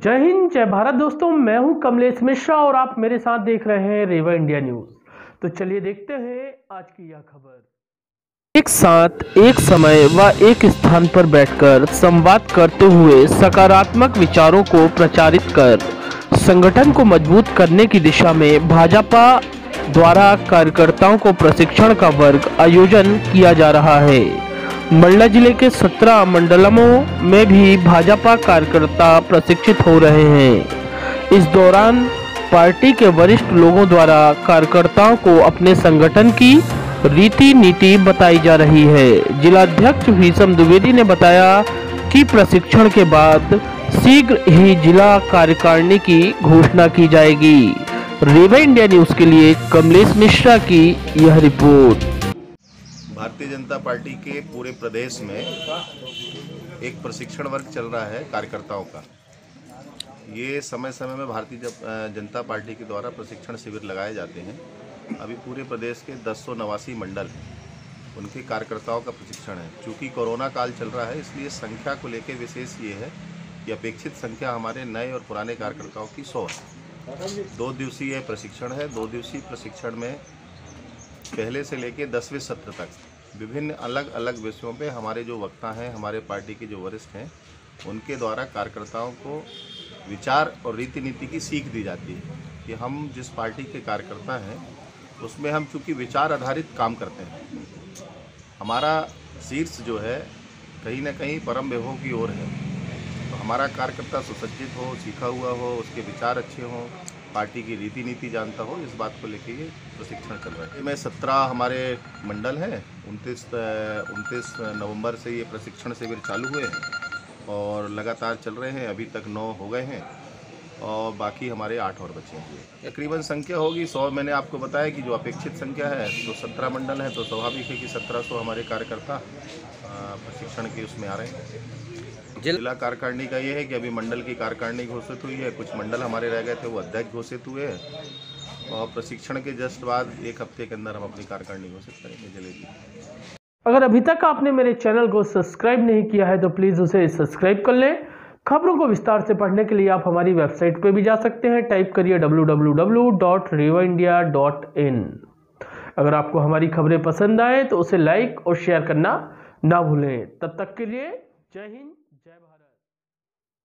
जय हिंद, जय भारत। दोस्तों, मैं हूँ कमलेश मिश्रा और आप मेरे साथ देख रहे हैं रेवा इंडिया न्यूज़। तो चलिए देखते हैं आज की यह खबर। एक साथ, एक समय व एक स्थान पर बैठकर संवाद करते हुए सकारात्मक विचारों को प्रचारित कर, संगठन को मज़बूत करने की दिशा में भाजपा द्वारा कार्यकर्ताओं को प्रशिक्षण का वर्ग आयोजन किया जा रहा है। मंडला ज़िले के 17 मंडलमों में भी भाजपा कार्यकर्ता प्रशिक्षित हो रहे हैं। इस दौरान पार्टी के वरिष्ठ लोगों द्वारा कार्यकर्ताओं को अपने संगठन की रीति नीति बताई जा रही है। जिलाध्यक्ष भीषम द्विवेदी ने बताया कि प्रशिक्षण के बाद शीघ्र ही जिला कार्यकारिणी की घोषणा की जाएगी। रेवा इंडिया न्यूज़ के लिए कमलेश मिश्रा की यह रिपोर्ट। भारतीय जनता पार्टी के पूरे प्रदेश में एक प्रशिक्षण वर्ग चल रहा है कार्यकर्ताओं का। ये समय समय में भारतीय जनता पार्टी के द्वारा प्रशिक्षण शिविर लगाए जाते हैं। अभी पूरे प्रदेश के दस नवासी मंडल हैं उनके कार्यकर्ताओं का प्रशिक्षण है। चूँकि कोरोना काल चल रहा है, इसलिए संख्या को लेकर विशेष ये है कि अपेक्षित संख्या हमारे नए और पुराने कार्यकर्ताओं की सौ है। दो दिवसीय प्रशिक्षण है। दो दिवसीय प्रशिक्षण में पहले से लेकर दसवें सत्र तक विभिन्न अलग अलग विषयों पे हमारे जो वक्ता हैं, हमारे पार्टी के जो वरिष्ठ हैं, उनके द्वारा कार्यकर्ताओं को विचार और रीति नीति की सीख दी जाती है कि हम जिस पार्टी के कार्यकर्ता हैं, उसमें हम चूँकि विचार आधारित काम करते हैं। हमारा शीर्ष जो है, कहीं ना कहीं परम विभों की ओर है। तो हमारा कार्यकर्ता सुसज्जित हो, सीखा हुआ हो, उसके विचार अच्छे हों पार्टी की रीति नीति जानता हो, इस बात को लेके ये प्रशिक्षण चल रहा है। मैं सत्रह हमारे मंडल हैं, उनतीस उनतीस नवंबर से ये प्रशिक्षण शिविर चालू हुए हैं और लगातार चल रहे हैं, अभी तक नौ हो गए हैं और बाकी हमारे आठ और बच्चे हैं। तकरीबन संख्या होगी, सौ मैंने आपको बताया कि जो अपेक्षित संख्या है तो सत्रह मंडल हैं तो स्वाभाविक है कि सत्रह सौ हमारे कार्यकर्ता प्रशिक्षण के उसमें आ रहे हैं। जिला कार्यकारिणी का ये है कि अभी मंडल की कार्यकारिणी घोषित हुई है। कुछ मंडल हमारे रह गए थे वो अध्यक्ष घोषित हुए हैं। और प्रशिक्षण के जस्ट बाद एक हफ़्ते के अंदर हम अपनी कार्यकारिणी घोषित करेंगे जलेबी अगर अभी तक आपने मेरे चैनल को सब्सक्राइब नहीं किया है तो प्लीज़ उसे सब्सक्राइब कर लें। खबरों को विस्तार से पढ़ने के लिए आप हमारी वेबसाइट पर भी जा सकते हैं। टाइप करिए डब्ल्यू अगर आपको हमारी खबरें पसंद आए तो उसे लाइक और शेयर करना ना भूलें। तब तक के लिए जय हिंद।